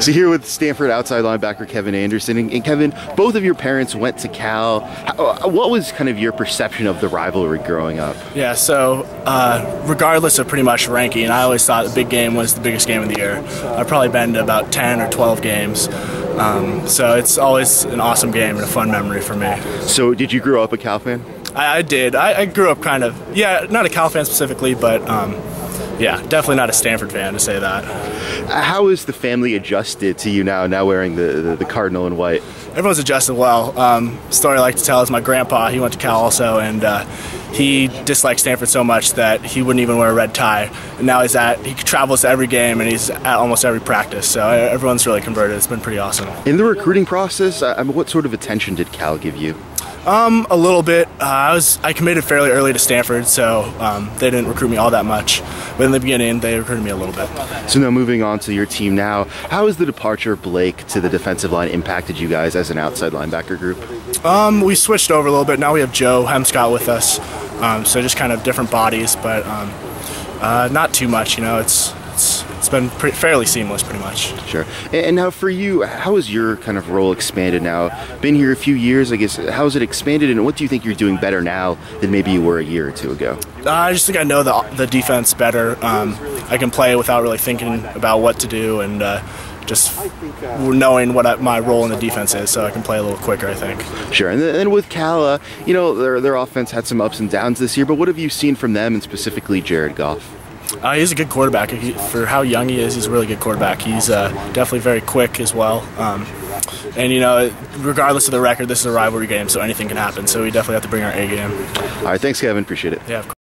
So here with Stanford outside linebacker Kevin Anderson, and, and Kevin, both of your parents went to Cal. How, uh, what was kind of your perception of the rivalry growing up? Yeah, so uh, regardless of pretty much ranking, I always thought the big game was the biggest game of the year. I've probably been to about 10 or 12 games. Um, so it's always an awesome game and a fun memory for me. So did you grow up a Cal fan? I, I did. I, I, grew up kind of, yeah, not a Cal fan specifically, but um, yeah, definitely not a Stanford fan to say that. How is the family adjusted to you now, now wearing the, the, the cardinal and white? Everyone's adjusted well. Um, story I like to tell is my grandpa, he went to Cal also, and uh, he disliked Stanford so much that he wouldn't even wear a red tie. And now he's at, he travels to every game and he's at almost every practice. So everyone's really converted. It's been pretty awesome. In the recruiting process, I mean, what sort of attention did Cal give you? Um, a little bit. Uh, I was I committed fairly early to Stanford, so um, they didn't recruit me all that much. But in the beginning, they recruited me a little bit. So now moving on to your team now, how has the departure of Blake to the defensive line impacted you guys as an outside linebacker group? Um, we switched over a little bit. Now we have Joe Hemschoot with us, um, so just kind of different bodies, but um, uh, not too much. You know, it's it's been pretty, fairly seamless, pretty much. Sure. And now for you, how has your kind of role expanded now? Been here a few years, I guess. How has it expanded, and what do you think you're doing better now than maybe you were a year or two ago? Uh, I just think I know the the defense better. Um, I can play without really thinking about what to do, and. Uh, just knowing what my role in the defense is, so I can play a little quicker. I think. Sure, and then with Cala, you know their their offense had some ups and downs this year, but what have you seen from them, and specifically Jared Goff? Uh, he's a good quarterback. He, for how young he is, he's a really good quarterback. He's uh, definitely very quick as well. Um, and, you know, regardless of the record, this is a rivalry game, so anything can happen. So we definitely have to bring our A game. All right, thanks, Kevin. Appreciate it. Yeah,